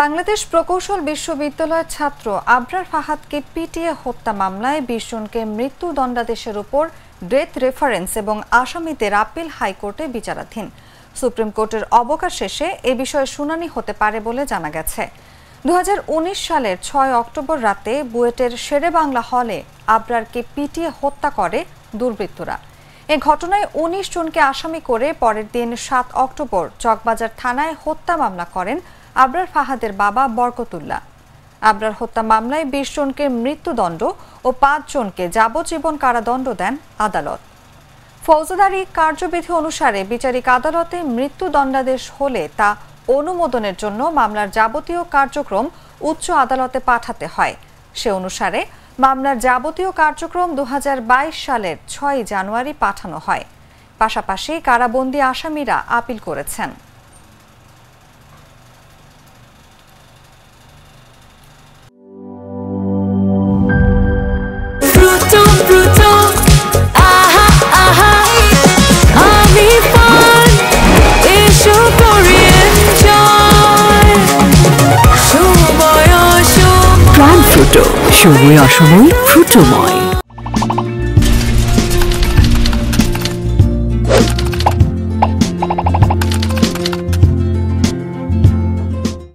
বাংলাদেশ প্রকৌশল বিশ্ববিদ্যালয়ের ছাত্র আবরার ফাহাদকে পিটিএ হত্যা মামলায় বিশ জনকে মৃত্যু দণ্ডাদেশের উপর ডেথ রেফারেন্স এবং আসামিদের আপিল হাইকোর্টে বিচারাধীন। সুপ্রিম কোর্টের অবকাশ শেষে এ বিষয়ে শুনানি হতে পারে বলে জানা গেছে। দু হাজার উনিশ সালের ছয় অক্টোবর রাতে বুয়েটের শেরে বাংলা হলে আবরারকে পিটিয়ে হত্যা করে দুর্বৃত্তরা। এ ঘটনায় উনিশ জনকে আসামি করে পরের দিন সাত অক্টোবর চকবাজার থানায় হত্যা মামলা করেন আবরার ফাহাদের বাবা বরকতুল্লাহ। আবরার হত্যা মামলায় বিশ জনকে মৃত্যুদণ্ড ও পাঁচ জনকে যাবজ্জীবন কারাদণ্ড দেন আদালত। ফৌজদারি কার্যবিধি অনুসারে বিচারিক আদালতে মৃত্যুদণ্ডাদেশ হলে তা অনুমোদনের জন্য মামলার যাবতীয় কার্যক্রম উচ্চ আদালতে পাঠাতে হয়। সে অনুসারে মামলার যাবতীয় কার্যক্রম দু হাজার বাইশ সালের ছয় জানুয়ারি পাঠানো হয়। পাশাপাশি কারাবন্দী আসামিরা আপিল করেছেন। ফ্রুটো সময় অসময় ফ্রুটোময়